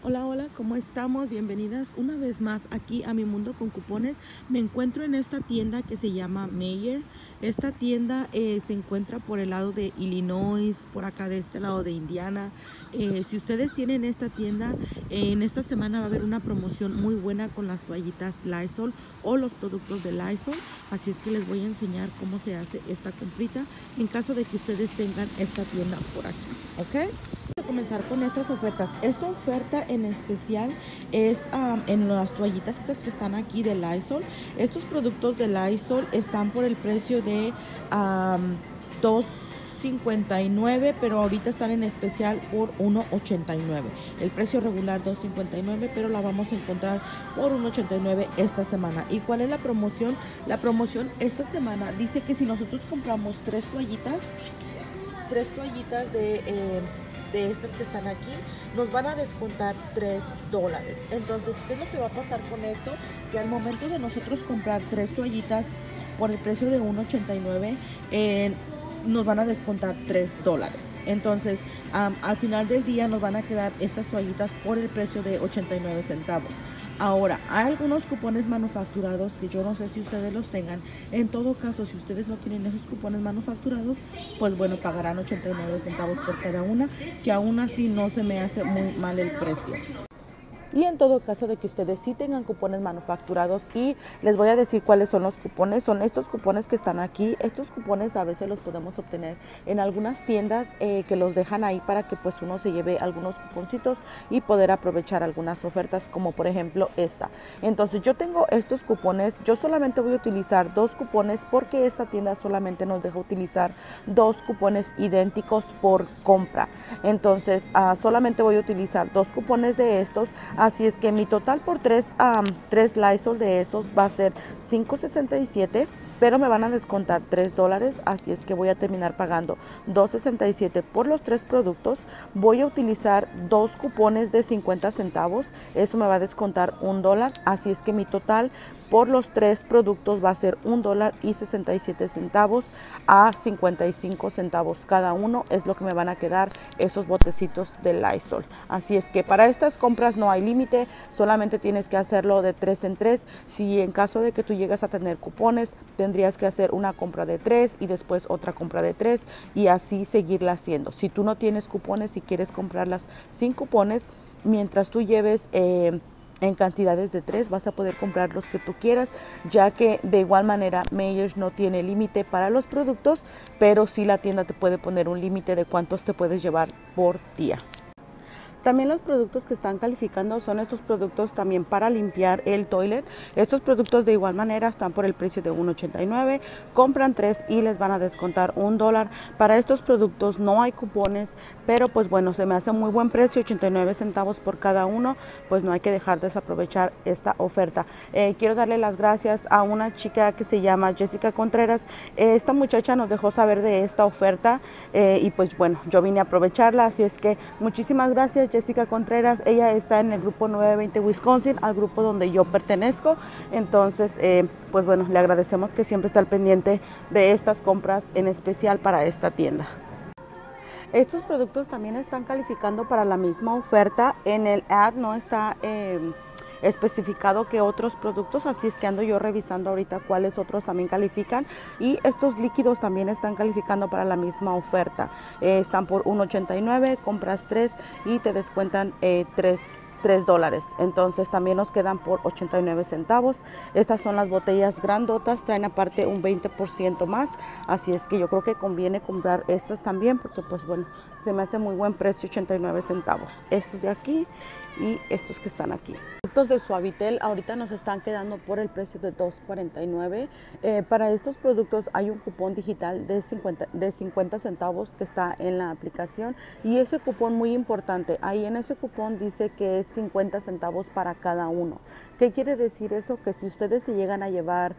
Hola, hola, ¿cómo estamos? Bienvenidas una vez más aquí a Mi Mundo con Cupones. Me encuentro en esta tienda que se llama Mayer. Esta tienda eh, se encuentra por el lado de Illinois, por acá de este lado de Indiana. Eh, si ustedes tienen esta tienda, en esta semana va a haber una promoción muy buena con las toallitas Lysol o los productos de Lysol. Así es que les voy a enseñar cómo se hace esta comprita en caso de que ustedes tengan esta tienda por aquí. ¿Ok? Comenzar con estas ofertas. Esta oferta en especial es en las toallitas estas que están aquí de Lysol. Estos productos de Lysol están por el precio de 2.59 pero ahorita están en especial por 1.89 el precio regular 2.59 pero la vamos a encontrar por 1.89 esta semana y cuál es la promoción la promoción esta semana dice que si nosotros compramos tres toallitas tres toallitas de eh, de estas que están aquí, nos van a descontar 3 dólares. Entonces, ¿qué es lo que va a pasar con esto? Que al momento de nosotros comprar tres toallitas por el precio de 1.89, eh, nos van a descontar 3 dólares. Entonces, al final del día nos van a quedar estas toallitas por el precio de 89 centavos. Ahora, hay algunos cupones manufacturados que yo no sé si ustedes los tengan. En todo caso, si ustedes no tienen esos cupones manufacturados, pues bueno, pagarán 89 centavos por cada una, que aún así no se me hace muy mal el precio. Y en todo caso de que ustedes sí tengan cupones manufacturados y les voy a decir cuáles son los cupones, son estos cupones que están aquí. Estos cupones a veces los podemos obtener en algunas tiendas eh, que los dejan ahí para que pues uno se lleve algunos cuponcitos y poder aprovechar algunas ofertas como por ejemplo esta. Entonces yo tengo estos cupones, yo solamente voy a utilizar dos cupones porque esta tienda solamente nos deja utilizar dos cupones idénticos por compra. Entonces ah, solamente voy a utilizar dos cupones de estos Así es que mi total por tres, tres Lysol de esos va a ser 5.67 pero me van a descontar 3 dólares, así es que voy a terminar pagando 2.67 por los tres productos. Voy a utilizar dos cupones de 50 centavos, eso me va a descontar un dólar, así es que mi total por los tres productos va a ser un dólar y 67 centavos a 55 centavos cada uno, es lo que me van a quedar esos botecitos de Lysol. Así es que para estas compras no hay límite, solamente tienes que hacerlo de tres en tres. Si en caso de que tú llegas a tener cupones, tendrías que hacer una compra de tres y después otra compra de tres y así seguirla haciendo. Si tú no tienes cupones y quieres comprarlas sin cupones, mientras tú lleves... Eh, en cantidades de tres vas a poder comprar los que tú quieras ya que de igual manera Meyers no tiene límite para los productos pero sí la tienda te puede poner un límite de cuántos te puedes llevar por día también los productos que están calificando son estos productos también para limpiar el toilet. Estos productos de igual manera están por el precio de 1.89. Compran tres y les van a descontar un dólar. Para estos productos no hay cupones, pero pues bueno, se me hace muy buen precio, 89 centavos por cada uno. Pues no hay que dejar de desaprovechar esta oferta. Eh, quiero darle las gracias a una chica que se llama Jessica Contreras. esta muchacha nos dejó saber de esta oferta eh, y pues bueno, yo vine a aprovecharla. Así es que muchísimas gracias Jessica Contreras, ella está en el grupo 920 Wisconsin, al grupo donde yo pertenezco. Entonces, eh, pues bueno, le agradecemos que siempre está al pendiente de estas compras, en especial para esta tienda. Estos productos también están calificando para la misma oferta. En el ad no está... Eh, especificado que otros productos, así es que ando yo revisando ahorita cuáles otros también califican y estos líquidos también están calificando para la misma oferta. Eh, están por 1.89, compras 3 y te descuentan 3 eh, 3 dólares. Entonces también nos quedan por 89 centavos. Estas son las botellas grandotas, traen aparte un 20% más. Así es que yo creo que conviene comprar estas también porque pues bueno, se me hace muy buen precio, 89 centavos. Estos de aquí y estos que están aquí. Productos de Suavitel ahorita nos están quedando por el precio de 2.49. Eh, para estos productos hay un cupón digital de 50, de 50 centavos que está en la aplicación y ese cupón muy importante. Ahí en ese cupón dice que es 50 centavos para cada uno. ¿Qué quiere decir eso? Que si ustedes se llegan a llevar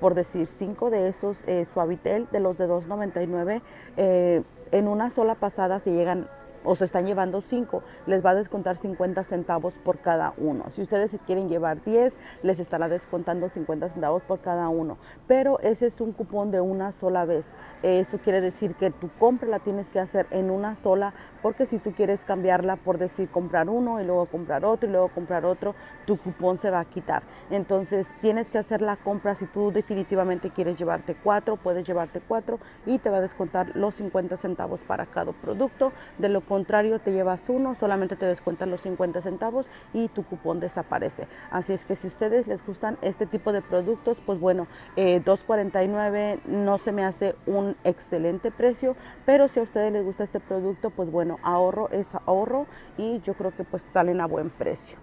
por decir, 5 de esos eh, Suavitel, de los de 2.99, eh, en una sola pasada se llegan o se están llevando 5, les va a descontar 50 centavos por cada uno. Si ustedes se quieren llevar 10, les estará descontando 50 centavos por cada uno. Pero ese es un cupón de una sola vez. Eso quiere decir que tu compra la tienes que hacer en una sola, porque si tú quieres cambiarla por decir comprar uno y luego comprar otro y luego comprar otro, tu cupón se va a quitar. Entonces tienes que hacer la compra. Si tú definitivamente quieres llevarte cuatro, puedes llevarte cuatro y te va a descontar los 50 centavos para cada producto. De lo contrario, te llevas uno, solamente te descuentan los 50 centavos y tu cupón desaparece. Así es que si ustedes les gustan este tipo de productos, pues bueno, 2.49 eh, no se me hace un excelente precio, pero si a ustedes les gusta este producto, pues bueno, ahorro es ahorro y yo creo que pues salen a buen precio.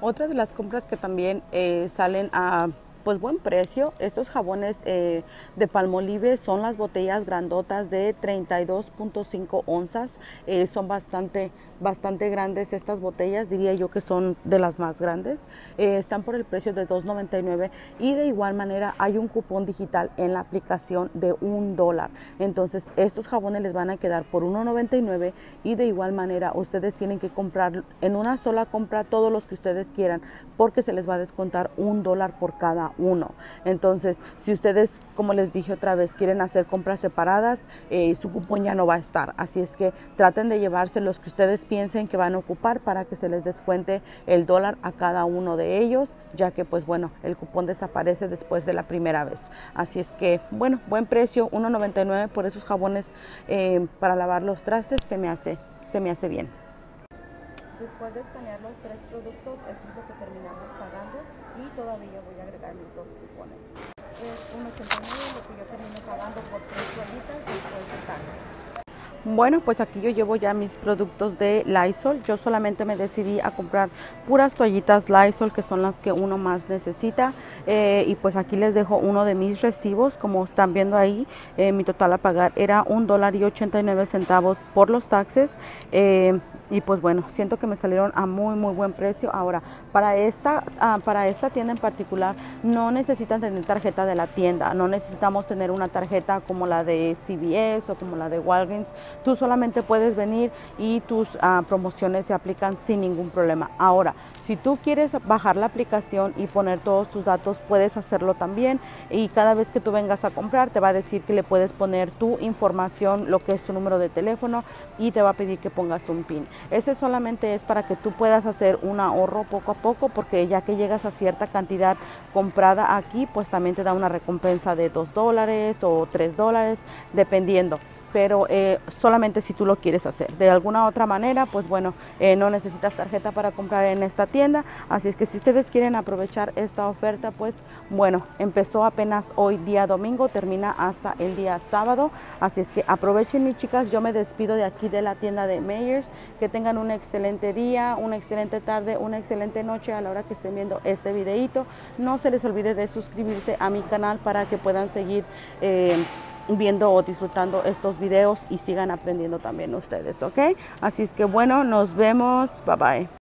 Otra de las compras que también eh, salen a pues buen precio. Estos jabones eh, de Palmolive son las botellas grandotas de 32.5 onzas. Eh, son bastante, bastante grandes estas botellas, diría yo que son de las más grandes. Eh, están por el precio de 2.99 y de igual manera hay un cupón digital en la aplicación de un dólar. Entonces estos jabones les van a quedar por 1.99 y de igual manera ustedes tienen que comprar en una sola compra todos los que ustedes quieran porque se les va a descontar un dólar por cada uno. Entonces, si ustedes, como les dije otra vez, quieren hacer compras separadas, eh, su cupón ya no va a estar. Así es que traten de llevarse los que ustedes piensen que van a ocupar para que se les descuente el dólar a cada uno de ellos, ya que pues bueno, el cupón desaparece después de la primera vez. Así es que, bueno, buen precio, 1.99 por esos jabones eh, para lavar los trastes, se me hace, se me hace bien. Después de escanear los tres productos, eso es lo que terminamos pagando y todavía voy a agregar mis dos cupones. Es 1.89 lo que yo termino pagando por tres toallitas después de carne. Bueno, pues aquí yo llevo ya mis productos de Lysol. Yo solamente me decidí a comprar puras toallitas Lysol, que son las que uno más necesita. Eh, y pues aquí les dejo uno de mis recibos. Como están viendo ahí, eh, mi total a pagar era un dólar y 89 centavos por los taxes. Eh, y pues bueno, siento que me salieron a muy muy buen precio. Ahora, para esta, ah, para esta tienda en particular, no necesitan tener tarjeta de la tienda, no necesitamos tener una tarjeta como la de CVS o como la de Walgreens. Tú solamente puedes venir y tus ah, promociones se aplican sin ningún problema. Ahora, si tú quieres bajar la aplicación y poner todos tus datos, puedes hacerlo también. Y cada vez que tú vengas a comprar, te va a decir que le puedes poner tu información, lo que es tu número de teléfono y te va a pedir que pongas un PIN. Ese solamente es para que tú puedas hacer un ahorro poco a poco, porque ya que llegas a cierta cantidad comprada aquí, pues también te da una recompensa de 2 dólares o 3 dólares, dependiendo pero eh, solamente si tú lo quieres hacer. De alguna otra manera, pues bueno, eh, no necesitas tarjeta para comprar en esta tienda, así es que si ustedes quieren aprovechar esta oferta, pues bueno, empezó apenas hoy día domingo, termina hasta el día sábado, así es que aprovechen mis chicas, yo me despido de aquí de la tienda de Mayers, que tengan un excelente día, una excelente tarde, una excelente noche a la hora que estén viendo este videito, no se les olvide de suscribirse a mi canal para que puedan seguir eh, viendo o disfrutando estos videos y sigan aprendiendo también ustedes, ¿ok? Así es que bueno, nos vemos, bye bye.